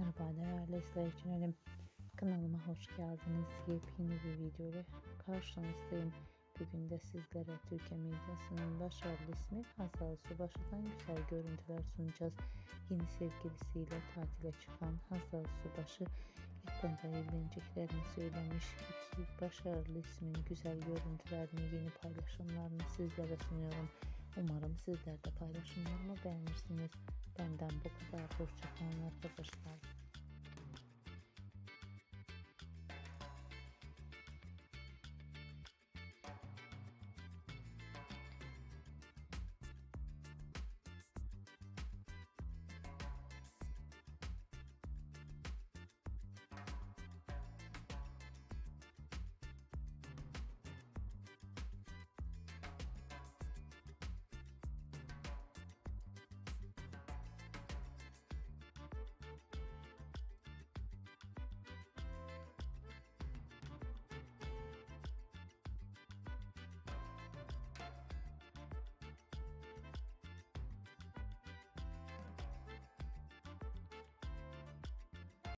Merhaba değerli izleyicilerim. Kanalıma hoş geldiniz. Yepyeni bir video ile karşınızdayım. Bugün de sizlere Türkiye medyasının başarılı ismi Hazal Subaşı'dan güzel görüntüler sunacağız. Yeni sevgilisiyle tatile çıkan Hazal Subaşı yakında evleneceklerini söylemiş. İki başarılı ismin güzel görüntülerini, yeni paylaşımlarını sizlere sunuyorum. Umarım sizler de paylaşımlarımı beğenirsiniz. Benden bu kadar. Hoşçakalın arkadaşlar.